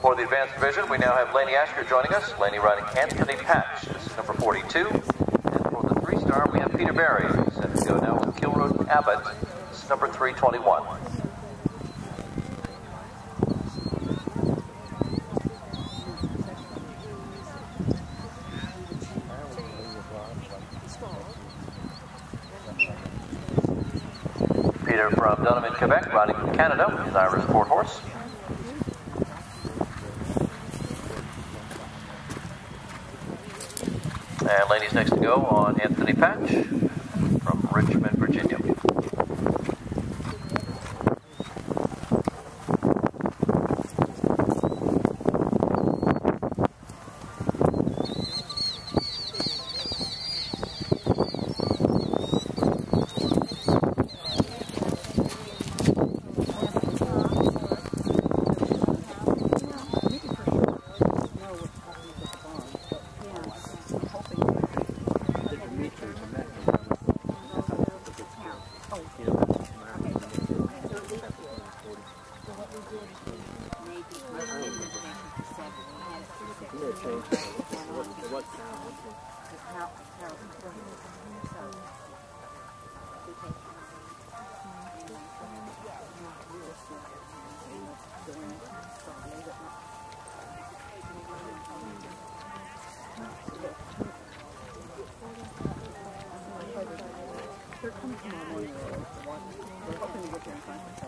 For the advanced division, we now have Lainey Ashker joining us. Lainey riding Anthony Patch. This is number 42. And for the three star, we have Peter Barry. Set to go now with Kilrodan Abbott. This is number 321. Peter from Dunham in Quebec, riding from Canada, his Irish Sport Horse. And ladies next to go on Anthony Patch change? what, what morning. They're hoping to get there in time.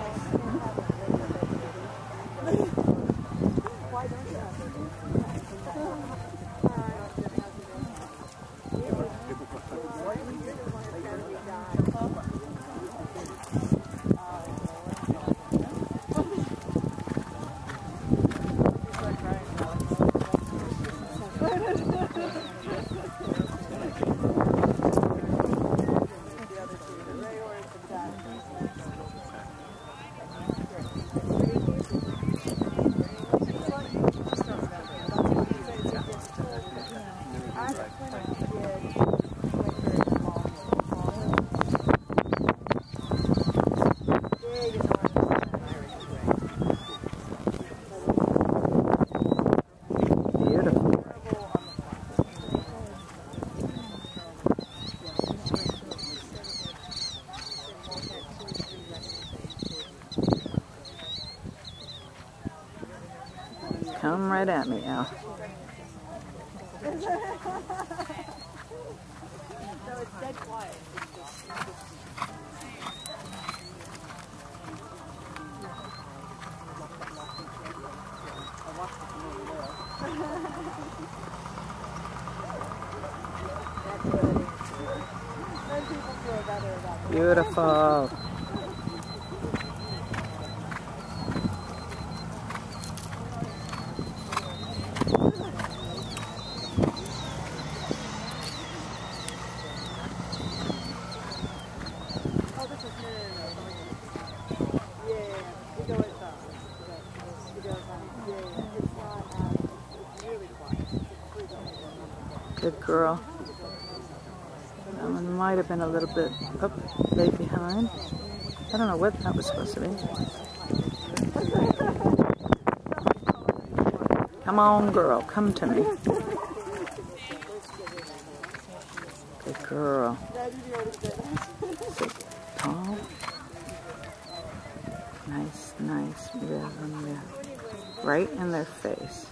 Right at me, Al. Beautiful. Good girl. That one might have been a little bit up, way behind. I don't know what that was supposed to be. Come on, girl. Come to me. Good girl. Tall. Nice, nice rhythm there. Right in their face.